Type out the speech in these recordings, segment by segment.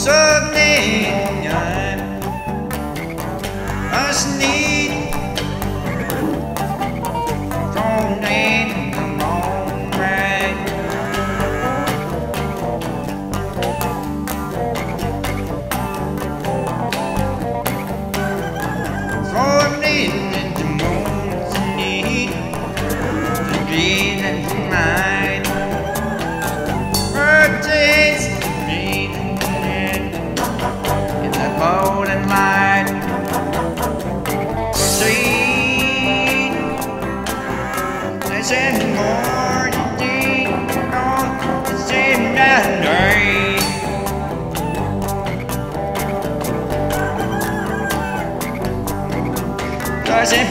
Sunday night. I sneeze. Golden light. See, there's a more deep on the day. Does it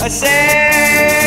I said.